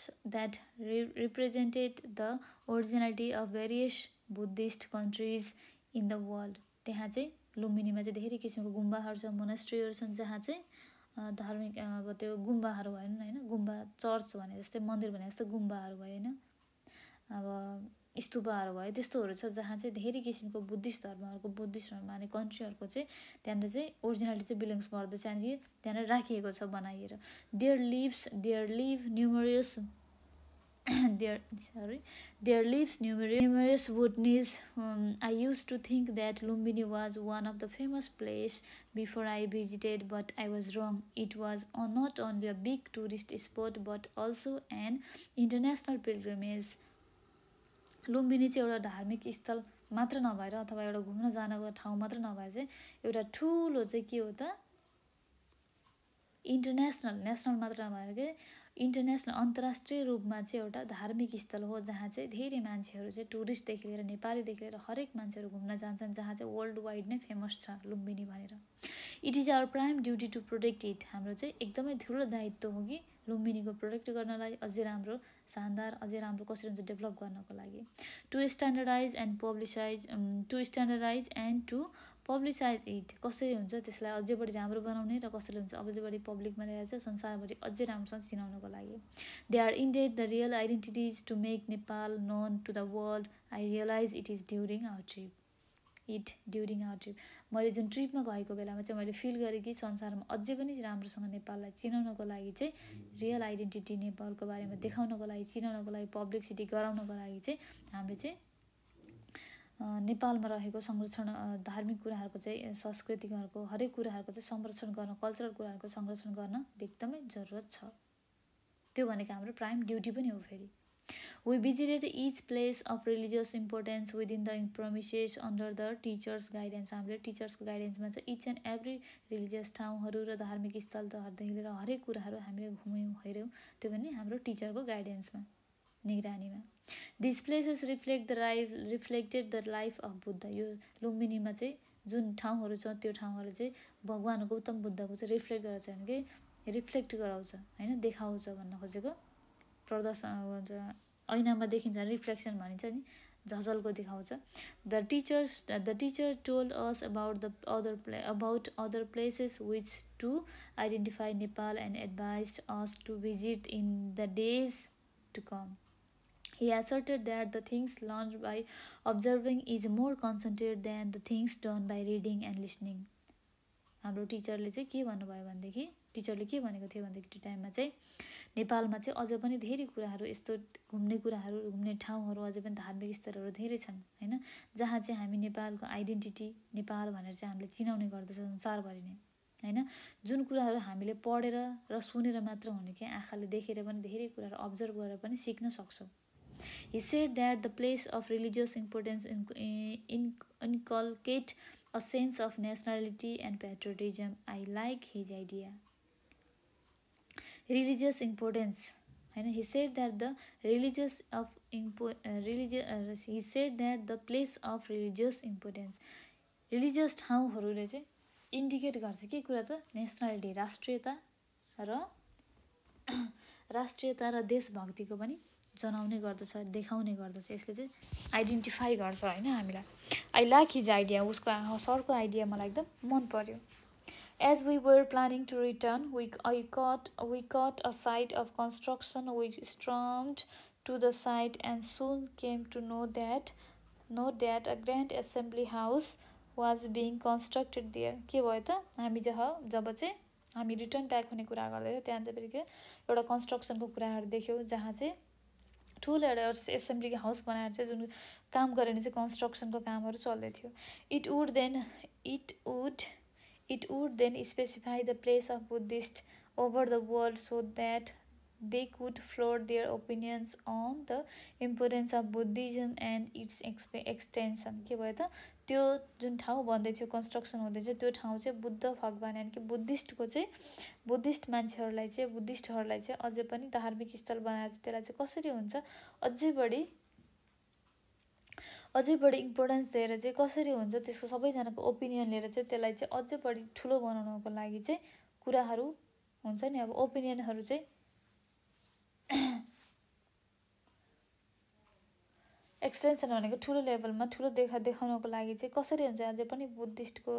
temples that re represented the originality of various Buddhist countries in the world. त्यहाँ चाहिँ लुम्बिनीमा चाहिँ धेरै किसिमको गुम्बाहरू छ मोनास्ट्रीहरू छन् जहाँ चाहिँ धार्मिक अब त्यो गुम्बाहरू भएन होइन गुम्बा चर्च भने जस्तै मन्दिर भने जस्तै गुम्बाहरू भयो होइन अब स्तुपाहरू भयो त्यस्तोहरू छ जहाँ चाहिँ धेरै किसिमको बुद्धिस्ट धर्महरूको बुद्धिस्ट धर्म माने कन्ट्रीहरूको चाहिँ त्यहाँनिर चाहिँ ओरिजिनालिटी चाहिँ बिलोङ्स गर्दछ अनि त्यहाँनिर राखिएको छ बनाइएर। There lives there live numerous there sorry there lives numerous numerous woodness I use to think that Lumbini was one of the famous place before I visited but I was wrong it was not only a big tourist spot but also an international pilgrimage Lumbini चाहिँ एउटा धार्मिक स्थल मात्र नभएर अथवा एउटा घुम्न जानको ठाउँ मात्र नभएर चाहिँ एउटा ठुलो चाहिँ के हो त? इन्टरनेसनल नेसनल मात्र नभएर के? इन्टरनेसनल अन्तर्राष्ट्रिय रूपमा चाहिँ एउटा धार्मिक स्थल हो जहाँ चाहिँ धेरै मान्छेहरू चाहिँ टुरिस्टदेखि लिएर नेपालीदेखि लिएर हरेक मान्छेहरू घुम्न जान्छन् जहाँ चाहिँ वर्ल्ड वाइड नै फेमस छ लुम्बिनी भनेर। It is our prime duty to protect it हाम्रो चाहिँ एकदमै ठुलो दायित्व हो कि लुम्बिनीको प्रोटेक्ट गर्नलाई अझै राम्रो शानदार अझै राम्रो कसरी हुन्छ डेभलप गर्नको लागि। To standardize and publicize to standardize and to publicize it कसरी हुन्छ त्यसलाई अझै बढी राम्रो बनाउने र कसरी हुन्छ अझै बढी पब्लिकमा ल्याएर चाहिँ संसारभरि अझै राम्रोसँग चिनाउनको लागि। They are indeed the real identities to make Nepal known to the world I realize it is during our trip it during our trip मैले जुन ट्रिपमा गएको बेलामा चाहिँ मैले फिल गरेँ कि संसारमा अझै पनि राम्रोसँग नेपाललाई चिनाउनको लागि चाहिँ रियल आइडेन्टिटी नेपालको बारेमा देखाउनको लागि चिनाउनको लागि पब्लिसिटी गराउनको लागि चाहिँ हामीले चाहिँ नेपालमा रहेको संरक्षण धार्मिक कुराहरूको चाहिँ संस्कृतिहरूको हरेक कुराहरूको चाहिँ संरक्षण गर्न कल्चरल कुराहरूको संरक्षण गर्न एकदमै जरुरत छ। त्यो भनेको हाम्रो प्राइम ड्युटी पनि हो फेरि। We visited each place of religious importance within the promises under the teachers guidance हामीले टिचर्सको गाइडेन्समा चाहिँ इच एन्ड एभ्री रिलिजियस ठाउँहरू र धार्मिक स्थलदेखि लिएर हरेक कुराहरू हामीले घुम्यौँ हेऱ्यौँ। त्यो पनि हाम्रो टिचरको गाइडेन्समा निगरानीमा। This places reflect the life reflected the life of Buddha यो लुम्बिनीमा चाहिँ जुन ठाउँहरू छ त्यो ठाउँहरू चाहिँ भगवान् गौतम बुद्धको चाहिँ रिफ्लेक्ट गरेर चाहिँ कि रिफ्लेक्ट गराउँछ होइन? देखाउँछ भन्न खोजेको। प्रदर्शन ऐनामा देखिन्छ रिफ्लेक्सन भनिन्छ नि झझल्को देखाउँछ the teachers the teacher told us about the other play about other places which to identify Nepal and advise us to visit in the days to come He asserted that the things learned by observing is more concentrated than the things done by reading and listening. हाम्रो टिचरले चाहिँ के भन्नुभयो भनेदेखि टिचरले के भनेको थियो भनेदेखि त्यो टाइममा चाहिँ नेपालमा चाहिँ अझ पनि धेरै कुराहरू यस्तो घुम्ने कुराहरू घुम्ने ठाउँहरू अझै पनि धार्मिक स्थलहरू धेरै छन् होइन? जहाँ चाहिँ हामी नेपालको आइडेन्टिटी नेपाल भनेर चाहिँ हामीले चिनाउने गर्दछ संसारभरि नै होइन? जुन कुराहरू हामीले पढेर र सुनेर मात्र हुने कि आँखाले देखेर पनि धेरै कुराहरू अब्जर्भ गरेर पनि सिक्न सक्छौँ। Said that the place of religious importance in, in, inculcate a sense of nationality and patriotism. I like his idea. Religious importance होइन he said that the religious of impo religious he said that the place of religious importance religious ठाउँहरूले चाहिँ indicate गर्छ के कुरा त nationality राष्ट्रियता र *clears throat* राष्ट्रियता र देशभक्तिको पनि जनाउने गर्दछ देखाउने गर्दछ यसले चाहिँ आइडेन्टिफाई गर्छ होइन हामीलाई। आई लाइक हिज आइडिया उसको सरको आइडिया मलाई एकदम मन पर्यो। As we were planning to return we cut with a site of construction we turned to the site and soon came to know that know that a grand assembly house was being constructed there के भयो त? हामी जह जब चाहिँ हामी return back हुने कुरा गर्दैछौँ त्यहाँदेखि फेरि के एउटा कन्स्ट्रक्सनको कुराहरू देख्यौँ जहाँ चाहिँ ठुलो एउटा एसेम्ब्लीको हाउस बनाएर चाहिँ जुन काम गर्यो भने चाहिँ कन्स्ट्रक्सनको कामहरू चल्दै थियो। It would then it would it would then specify the place of Buddhist over the world so that they could floor their opinions on the importance of Buddhism and its expe extension के भयो त? त्यो जुन ठाउँ भन्दै थियो construction हुँदै थियो त्यो ठाउँ चाहिँ बुद्ध भगवान् यानि कि बुद्धिस्टको चाहिँ बुद्धिस्ट मान्छेहरूलाई चाहिँ बुद्धिस्टहरूलाई चाहिँ अझै पनि धार्मिक स्थल बनाएर चाहिँ त्यसलाई चाहिँ कसरी हुन्छ अझै बढी अझै बढी इम्पोर्टेन्स दिएर चाहिँ कसरी हुन्छ त्यसको सबैजनाको ओपिनियन लिएर चाहिँ त्यसलाई चाहिँ अझै बढी ठुलो बनाउनको लागि चाहिँ कुराहरू हुन्छ नि। अब ओपिनियनहरू चाहिँ एक्सटेन्सन भनेको ठुलो लेभलमा ठुलो देखा देखाउनको लागि चाहिँ कसरी हुन्छ अझै पनि बुद्धिस्टको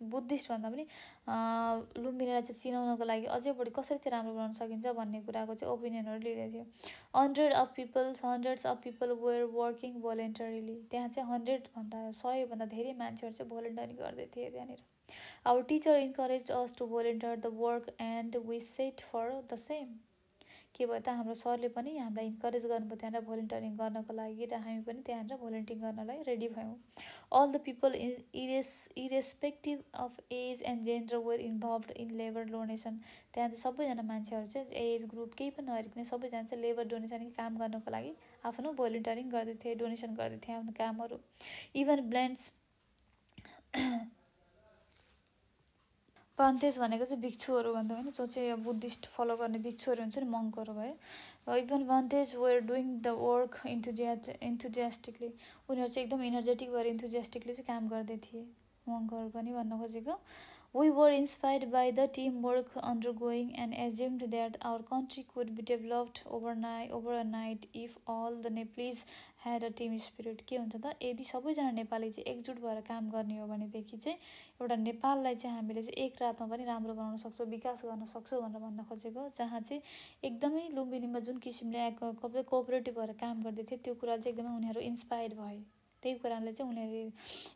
बुद्धिस्ट भन्दा पनि लुम्बिनीलाई चाहिँ चिनाउनको लागि अझै बढी कसरी चाहिँ राम्रो बनाउन सकिन्छ भन्ने कुराको चाहिँ ओपिनियनहरू लिँदै थियो। Hundred of peoples hundreds of people were working voluntarily त्यहाँ चाहिँ हन्ड्रेडभन्दा सयभन्दा धेरै मान्छेहरू चाहिँ भोलिन्टरी गर्दै थिए त्यहाँनिर। Our teacher encourage us to volunteer the work and we set for the same के भयो त हाम्रो सरले पनि हामीलाई इन्करेज गर्नुभयो त्यहाँनिर भोलिन्टियरिङ गर्नको लागि र हामी पनि त्यहाँनिर भोलिन्टियरिङ गर्नलाई रेडी भयौँ। All the people irres irrespective of age and gender were involve in labour donation त्यहाँ चाहिँ सबैजना मान्छेहरू चाहिँ एज ग्रुप केही पनि नहेरिकन सबैजना चाहिँ लेबर डोनेसन काम गर्नको लागि आफ्नो भोलिन्टियरिङ गर्दै थिए डोनेसन गर्दै थिए आफ्नो कामहरू। इभन ब्ल्यान्ड्स पान्तेज भनेको चाहिँ भिक्षुहरू भन्दा होइन जो चाहिँ बुद्धिस्ट फलो गर्ने भिक्षुहरू हुन्छ नि मङ्कहरू भयो even Bhantes were doing the work enthu enthusiastically उनीहरू चाहिँ एकदम इनर्जेटिक भएर इन्थुजियास्टिकली चाहिँ काम गर्दै थिए मङ्कहरू पनि भन्न खोजेको। We were inspired by the teamwork undergoing and assumed that our country could be developed overnight over a night if all the Nepalese a team spirit के हुन्छ त यदि सबैजना नेपाली चाहिँ एकजुट भएर काम गर्ने हो भनेदेखि चाहिँ एउटा नेपाललाई चाहिँ हामीले चाहिँ एक रातमा पनि राम्रो बनाउन सक्छौँ विकास गर्न सक्छौँ भनेर भन्न खोजेको जहाँ चाहिँ एकदमै लुम्बिनीमा जुन किसिमले कोअपरेटिभ भएर काम गर्दै थियो त्यो कुरा चाहिँ एकदमै उनीहरू इन्सपायर भए। त्यही कुराले चाहिँ उनीहरूले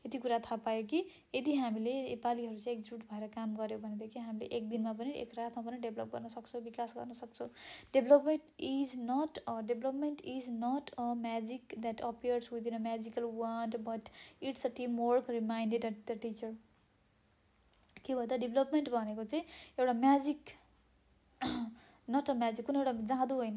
यति कुरा थाहा पायो कि यदि हामीले नेपालीहरू चाहिँ एकजुट भएर काम गऱ्यो भनेदेखि हामीले एक दिनमा पनि एक रातमा पनि डेभलप गर्न सक्छौँ विकास गर्न सक्छौँ। Development is not a development is not a magic that appears within a magical wand but it's a team work reminded at the teacher. के भयो त? डेभलपमेन्ट भनेको चाहिँ एउटा म्याजिक *coughs* नट अ म्याजिक कुनै एउटा जादु होइन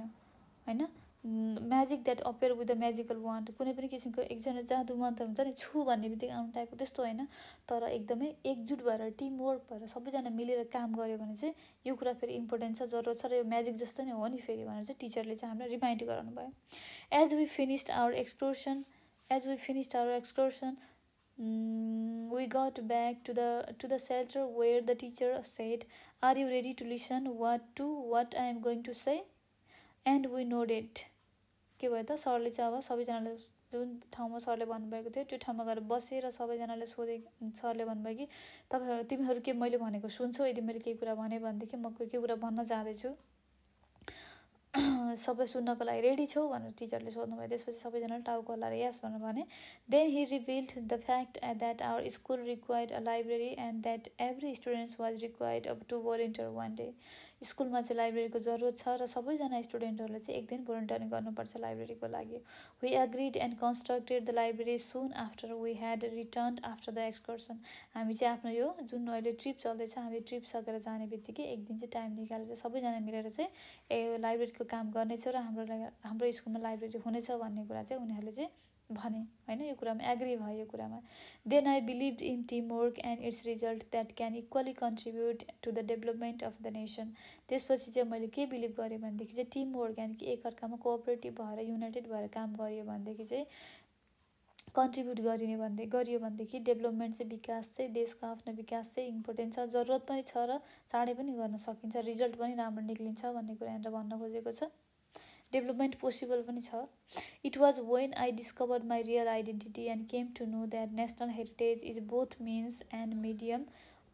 होइन? Magic that appear with the magical wand कुनै पनि किसिमको एकजना जादु मन्त्र हुन्छ नि छु भन्ने बित्तिकै आउनु टाइपको त्यस्तो होइन। तर एकदमै एकजुट भएर टिमवर्क भएर सबैजना मिलेर काम गऱ्यो भने चाहिँ यो कुरा फेरि इम्पोर्टेन्ट छ जरुरत छ र यो म्याजिक जस्तो नै हो नि फेरि भनेर चाहिँ टिचरले चाहिँ हामीलाई रिमाइन्ड गराउनु भयो। As we finished our excursion as we finished our excursion we got back to the to the shelter where the teacher said are you ready to listen what to what i am going to say? And we nodded. के भयो त? सरले चाहिँ अब सबैजनाले जुन ठाउँमा सरले भन्नुभएको थियो त्यो ठाउँमा गएर बसेर सबैजनाले सोधे सरले भन्नुभयो कि तपाईँहरू तिमीहरू के मैले भनेको सुन्छौ? यदि मैले केही कुरा भने भनेदेखि म केही कुरा भन्न जाँदैछु। *clears throat* सबै सुन्नको लागि रेडी छौ? भनेर टिचरले सोध्नुभयो। त्यसपछि सबैजनाले टाउको हल्लाएर यस भनेर भने then he revealed the fact at that our school required a library and that every students was required अब टु भोलिन्टियर वान डे स्कुलमा चाहिँ लाइब्रेरीको जरुरत छ र सबैजना स्टुडेन्टहरूले चाहिँ एक दिन भोलिन्टियरिङ गर्नुपर्छ लाइब्रेरीको लागि। We agreed and constructed the library soon after we had return after the excursion हामी चाहिँ आफ्नो यो जुन अहिले ट्रिप चल्दैछ हामी ट्रिप सकेर जाने बित्तिकै एक दिन चाहिँ टाइम निकालेर चाहिँ सबैजना मिलेर चाहिँ ए लाइब्रेरीको काम गर्नेछौँ र हाम्रो हाम्रो स्कुलमा लाइब्रेरी हुनेछ भन्ने कुरा चाहिँ उनीहरूले चाहिँ भने होइन? यो कुरामा एग्री भयो यो कुरामा। Then I believe in team work and its result that can equally contribute to the development of the nation त्यसपछि चाहिँ मैले के बिलिभ गरेँ भनेदेखि चाहिँ टिम वर्क यानि कि एकअर्कामा कोअपरेटिभ भएर युनाइटेड भएर काम गरियो भनेदेखि चाहिँ कन्ट्रिब्युट गरिने भन्दै गरियो भनेदेखि डेभलपमेन्ट चाहिँ विकास चाहिँ देशको आफ्नो विकास चाहिँ इम्पोर्टेन्ट छ। जरुरत पनि छ र चाँडै पनि गर्न सकिन्छ। रिजल्ट पनि राम्रो निक्लिन्छ भन्ने कुरा यहाँनिर भन्न खोजेको छ। डेभलपमेन्ट पोसिबल पनि छ। It was when I discover my real identity and came to know that national heritage is both means and medium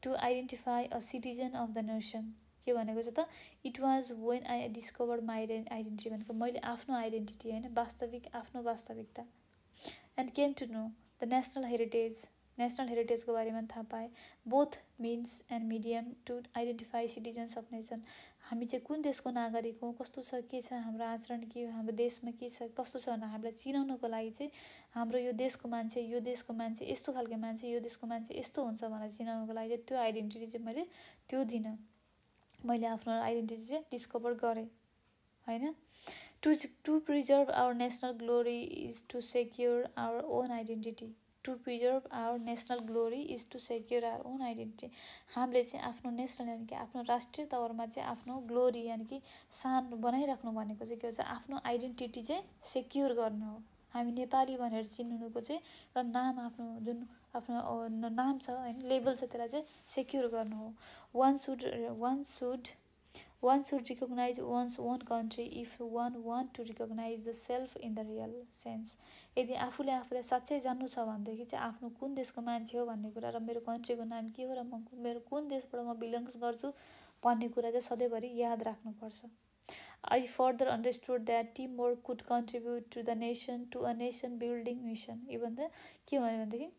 to identify a citizen of the nation के भनेको छ त? It was when I discover my identity भनेको मैले आफ्नो identity होइन वास्तविक आफ्नो वास्तविकता। And came to know the national heritage national हेरिटेजको बारेमा थाहा पाएँ। Both means and medium to identify citizens of nation हामी चाहिँ कुन देशको नागरिक हौँ? कस्तो छ? के छ हाम्रो आचरण? के हो? हाम्रो देशमा के छ? कस्तो छ भनेर हामीलाई चिनाउनको लागि चाहिँ हाम्रो यो देशको मान्छे यो देशको मान्छे यस्तो खालको मान्छे यो देशको मान्छे यस्तो हुन्छ भनेर चिनाउनको लागि चाहिँ त्यो आइडेन्टिटी चाहिँ मैले त्यो दिन मैले आफ्नो आइडेन्टिटी चाहिँ डिस्कभर गरेँ होइन? To to preserve our national glory is to secure our own identity to preserve our national glory is to secure our own identity हामीले चाहिँ आफ्नो नेसनल यानि कि आफ्नो राष्ट्रिय तवरमा चाहिँ आफ्नो ग्लोरी यानि कि सान बनाइराख्नु भनेको चाहिँ के भन्छ आफ्नो आइडेन्टिटी चाहिँ सेक्योर गर्नु हो। हामी नेपाली भनेर चिन्नुको चाहिँ र नाम आफ्नो जुन आफ्नो नाम छ होइन लेभल छ त्यसलाई चाहिँ सेक्योर गर्नु हो। One should one should one should recognize one's one country if one one to recognize the self in the real sense यदि आफूले आफूलाई साँच्चै जान्नु छ भनेदेखि चाहिँ आफ्नो कुन देशको मान्छे हो भन्ने कुरा र मेरो कन्ट्रीको नाम के हो र म मेरो कुन देशबाट म बिलोङ्स गर्छु भन्ने कुरा चाहिँ सधैँभरि याद राख्नुपर्छ। I further understood that team work could contribute to the nation to a nation building mission even त के भन्यो भनेदेखि?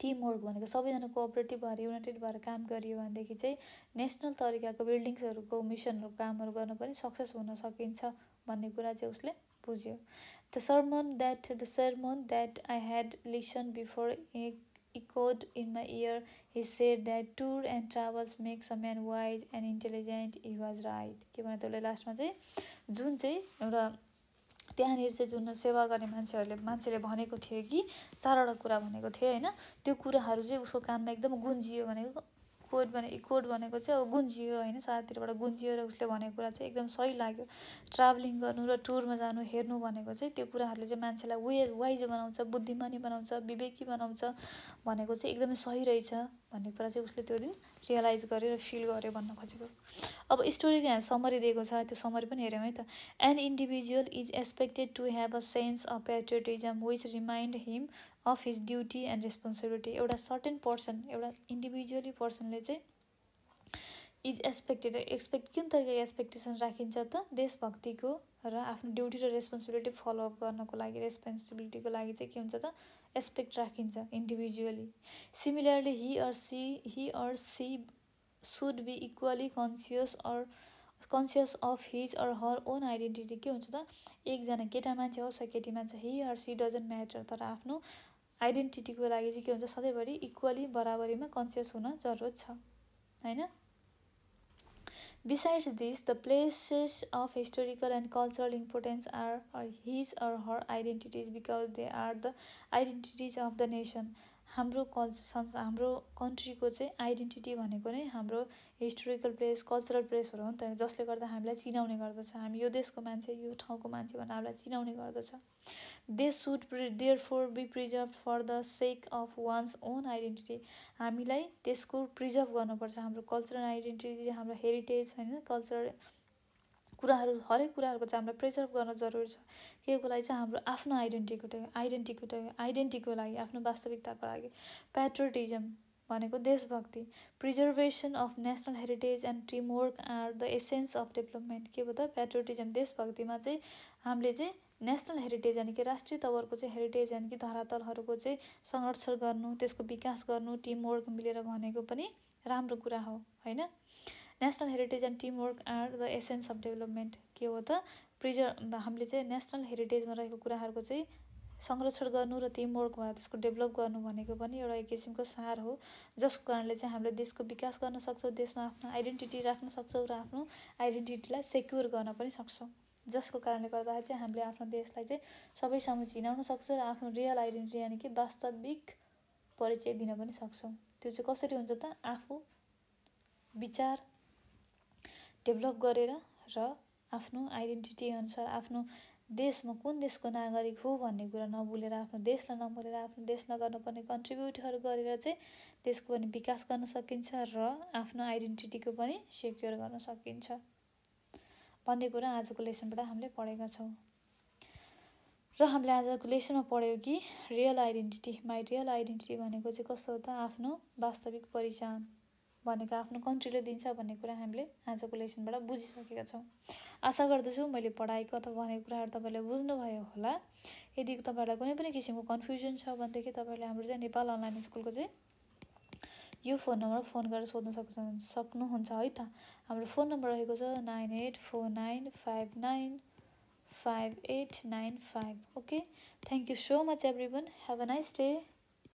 टिमवर्क भनेको सबैजना कोअपरेटिभ भएर युनाइटेड भएर काम गरियो भनेदेखि चाहिँ नेसनल तरिकाको बिल्डिङ्सहरूको मिसनहरू कामहरू गर्न पनि सक्सेस हुन सकिन्छ भन्ने कुरा चाहिँ उसले बुझ्यो। The sermon that the sermon that I had listen before echoed in my ear he said that tour and travels makes a man wise and intelligent he was right के भने त्यसले लास्टमा चाहिँ? जुन चाहिँ एउटा त्यहाँनिर चाहिँ जुन सेवा गर्ने मान्छेहरूले मान्छेले भनेको थियो कि चारवटा कुरा भनेको थियो होइन? त्यो कुराहरू चाहिँ उसको कानमा एकदम गुन्जियो भनेको कोड भने कोड भनेको चाहिँ अब गुन्जियो होइन साथीहरूबाट गुन्जियो र उसले भनेको कुरा चाहिँ एकदम सही लाग्यो. ट्राभलिङ गर्नु र टुरमा जानु हेर्नु भनेको चाहिँ त्यो कुराहरूले चाहिँ मान्छेलाई वे वाइज बनाउँछ बुद्धिमानी बनाउँछ विवेकी बनाउँछ भनेको चाहिँ एकदमै सही रहेछ भन्ने कुरा चाहिँ उसले त्यो दिन रियलाइज गर्यो र फिल गर्यो भन्न खोजेको। अब स्टोरीको यहाँ समरी दिएको छ त्यो समरी पनि हेऱ्यौँ है त। An individual is expected to have a sense of patriotism which remind him of his duty and responsibility एउटा सर्टेन पर्सन एउटा इन्डिभिजुअली पर्सनले चाहिँ इज एक्सपेक्टेड एक्सपेक्ट कुन तरिकाको एक्सपेक्टेसन राखिन्छ त? देशभक्तिको र आफ्नो ड्युटी र रेस्पोन्सिबिलिटी फलोअप गर्नको लागि रेस्पोन्सिबिलिटीको लागि चाहिँ के हुन्छ त? एक्सपेक्ट राखिन्छ individually similarly he or she he or she should be equally conscious or conscious of his or her own identity के हुन्छ त? एकजना केटा मान्छे होस् केटी मान्छे he her she doesn't matter तर आफ्नो आइडेन्टिटीको लागि चाहिँ के हुन्छ? सधैँभरि इक्वली बराबरीमा कन्सियस हुन जरुरत छ। होइन? Besides this the places of historical and cultural importance are his or her identities because they are the identities of the nation हाम्रो कल्चर हाम्रो कन्ट्रीको चाहिँ आइडेन्टिटी भनेको नै हाम्रो हिस्टोरिकल प्लेस कल्चरल प्लेसहरू हो नि त। जसले गर्दा हामीलाई चिनाउने गर्दछ। हामी यो देशको मान्छे यो ठाउँको मान्छे भनेर हामीलाई चिनाउने गर्दछ। They should therefore be preserve for the sake of one's own identity हामीलाई त्यसको प्रिजर्भ गर्नुपर्छ। हाम्रो कल्चरल आइडेन्टिटी हाम्रो हेरिटेज होइन? कल्चरल कुराहरू हरेक कुराहरूको चाहिँ हामीलाई प्रिजर्भ गर्न जरुरी छ। केको लागि चाहिँ हाम्रो आफ्नो आइडेन्टिटीको आइडेन्टिटीको आइडेन्टिटीको लागि आफ्नो वास्तविकताको लागि। पेट्रोटिजम भनेको देशभक्ति। Preservation of national heritage and teamwork are the essence of development के भयो त? पेट्रोटिजम देशभक्तिमा चाहिँ हामीले चाहिँ नेसनल हेरिटेज यानि कि राष्ट्रिय तवरको चाहिँ हेरिटेज यानि कि धरातलहरूको चाहिँ संरक्षण गर्नु त्यसको विकास गर्नु टिमवर्क मिलेर भनेको पनि राम्रो कुरा हो होइन? National heritage and teamwork are the essence of development के हो त प्रिजर्भ हामीले चाहिँ नेसनल हेरिटेजमा रहेको कुराहरूको चाहिँ संरक्षण गर्नु र टिमवर्क भएर त्यसको डेभलप गर्नु भनेको पनि एउटा एक किसिमको सार हो जसको कारणले चाहिँ हामीले देशको विकास गर्न सक्छौँ देशमा आफ्नो आइडेन्टिटी राख्न सक्छौँ र आफ्नो आइडेन्टिटीलाई सेक्योर गर्न पनि सक्छौँ। जसको कारणले गर्दाखेरि चाहिँ हामीले आफ्नो देशलाई चाहिँ सबैसम्म चिनाउन सक्छौँ र आफ्नो रियल आइडेन्टिटी यानि कि वास्तविक परिचय दिन पनि सक्छौँ। त्यो चाहिँ कसरी हुन्छ त? आफू विचार डेभलप गरेर र आफ्नो आइडेन्टिटी अनुसार आफ्नो देशमा कुन देशको नागरिक हो भन्ने कुरा नभुलेर आफ्नो देशलाई नभुलेर आफ्नो देशमा गर्नुपर्ने कन्ट्रिब्युटहरू गरेर चाहिँ देशको पनि विकास गर्न सकिन्छ र आफ्नो आइडेन्टिटीको पनि सेक्योर गर्न सकिन्छ। भन्ने कुरा आजको लेसनबाट हामीले पढेका छौँ। र हामीले आजको लेसनमा पढ्यौँ कि real identity my real identity भनेको चाहिँ कस्तो हो त? आफ्नो वास्तविक पहिचान। भनेको आफ्नो कन्ट्रीले दिन्छ भन्ने कुरा हामीले आजको लेसनबाट बुझिसकेका छौँ। आशा गर्दछु मैले पढाएको अथवा भनेको कुराहरू तपाईँले बुझ्नुभयो होला। यदि तपाईँहरूलाई कुनै पनि किसिमको कन्फ्युजन छ भनेदेखि तपाईँहरूले हाम्रो चाहिँ नेपाल अनलाइन स्कुलको चाहिँ यो फोन नम्बर फोन गरेर सोध्न सक्नु सक्नुहुन्छ है त। हाम्रो फोन नम्बर रहेको छ nine eight four nine five nine five eight nine five okay? Thank you so much everyone have a nice day.